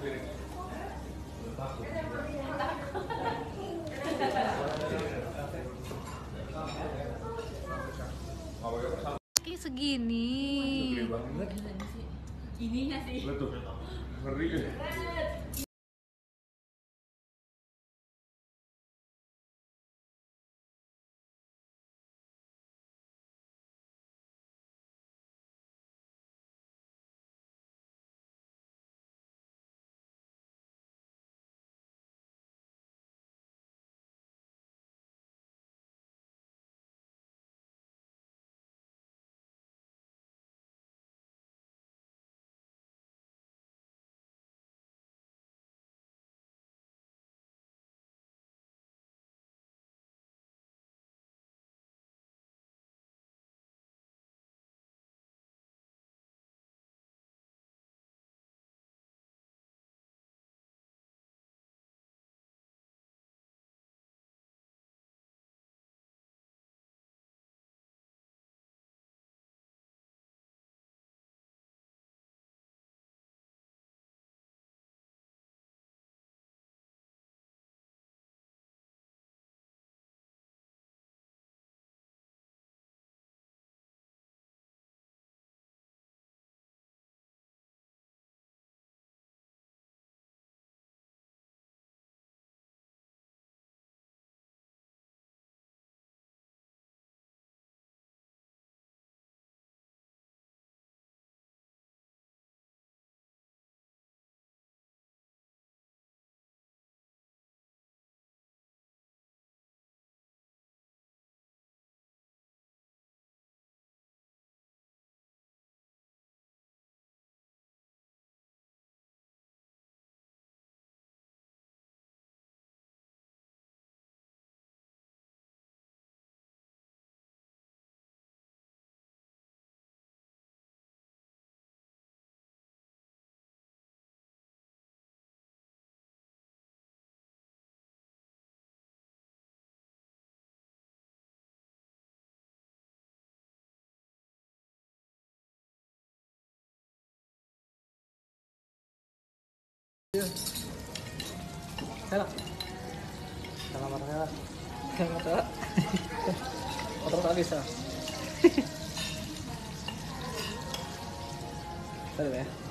Kayak segini. Ininya sih. Ngeri. Hela. Salam Hela. Motor. Motor tak bisa. Sorry ya.